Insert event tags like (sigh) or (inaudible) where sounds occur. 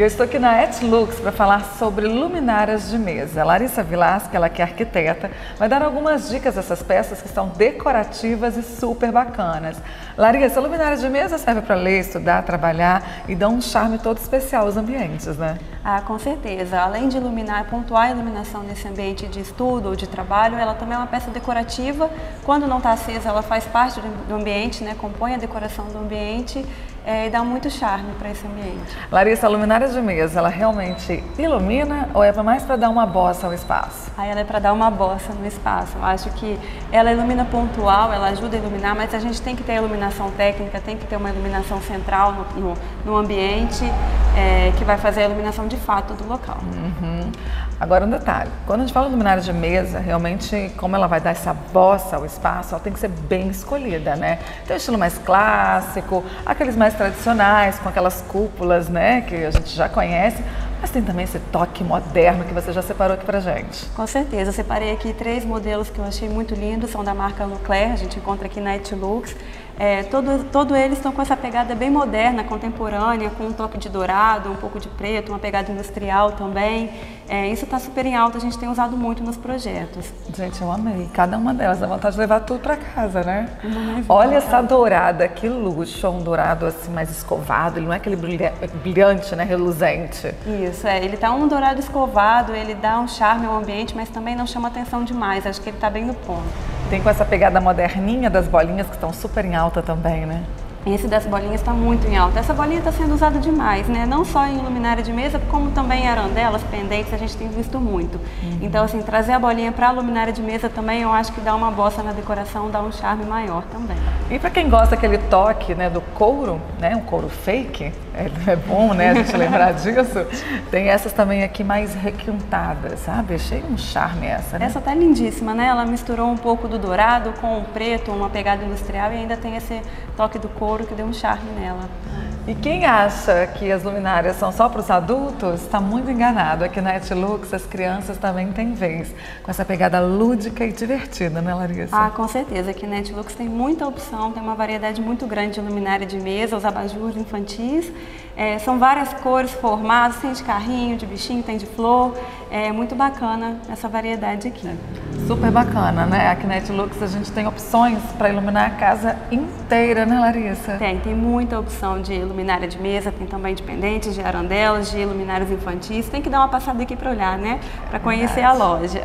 E eu estou aqui na Etlux para falar sobre luminárias de mesa. Larissa Vilasca, ela que é arquiteta, vai dar algumas dicas dessas peças que são decorativas e super bacanas. Larissa, luminária de mesa serve para ler, estudar, trabalhar e dá um charme todo especial aos ambientes, né? Ah, com certeza. Além de iluminar, pontuar a iluminação nesse ambiente de estudo ou de trabalho, ela também é uma peça decorativa. Quando não está acesa, ela faz parte do ambiente, né? compõe a decoração do ambiente é, e dá muito charme para esse ambiente. Larissa, a luminária de mesa, ela realmente ilumina ou é mais para dar uma bossa ao espaço? Aí ela é para dar uma bossa no espaço. Eu acho que ela ilumina pontual, ela ajuda a iluminar, mas a gente tem que ter a iluminação técnica, tem que ter uma iluminação central no, no, no ambiente é, que vai fazer a iluminação de fato do local. Uhum. Agora um detalhe, quando a gente fala de luminária de mesa, realmente como ela vai dar essa bossa ao espaço, ela tem que ser bem escolhida, né? Tem um estilo mais clássico, aqueles mais tradicionais, com aquelas cúpulas, né, que a gente já conhece, mas tem também esse toque moderno que você já separou aqui pra gente. Com certeza, eu separei aqui três modelos que eu achei muito lindos, são da marca Nuclear, a gente encontra aqui na Etlux. É, todo, todo eles estão com essa pegada bem moderna, contemporânea, com um toque de dourado, um pouco de preto, uma pegada industrial também. É, isso está super em alta, a gente tem usado muito nos projetos. Gente, eu amei. Cada uma delas dá vontade de levar tudo para casa, né? Olha essa dourada, que luxo, um dourado assim mais escovado, ele não é aquele brilhante, né, reluzente. Isso, é, ele tá um dourado escovado, ele dá um charme ao ambiente, mas também não chama atenção demais, acho que ele está bem no ponto. Tem com essa pegada moderninha das bolinhas que estão super em alta também, né? Esse das bolinhas está muito em alta. Essa bolinha está sendo usada demais, né? Não só em luminária de mesa, como também em arandelas, pendentes, a gente tem visto muito. Uhum. Então, assim, trazer a bolinha para a luminária de mesa também, eu acho que dá uma bossa na decoração, dá um charme maior também. E para quem gosta daquele toque, né, do couro, né, um couro fake, é, é bom, né, a gente lembrar (laughs) disso. Tem essas também aqui mais requintadas, sabe? Achei um charme essa, né? Essa tá lindíssima, né? Ela misturou um pouco do dourado com o preto, uma pegada industrial e ainda tem esse toque do couro ouro que deu um charme nela. E quem acha que as luminárias são só para os adultos, está muito enganado. Aqui na Etlux as crianças também têm vez, com essa pegada lúdica e divertida, né Larissa? Ah, com certeza. Aqui na Etlux tem muita opção, tem uma variedade muito grande de luminária de mesa, os abajures infantis. É, são várias cores, formatos, tem de carrinho, de bichinho, tem de flor. É muito bacana essa variedade aqui. Super bacana, né? Aqui na Etlux a gente tem opções para iluminar a casa inteira, né Larissa? Tem, tem muita opção de luminária de mesa, tem também de pendentes, de arandelas, de luminárias infantis. Tem que dar uma passada aqui para olhar, né? Para conhecer Verdade. (laughs) a loja.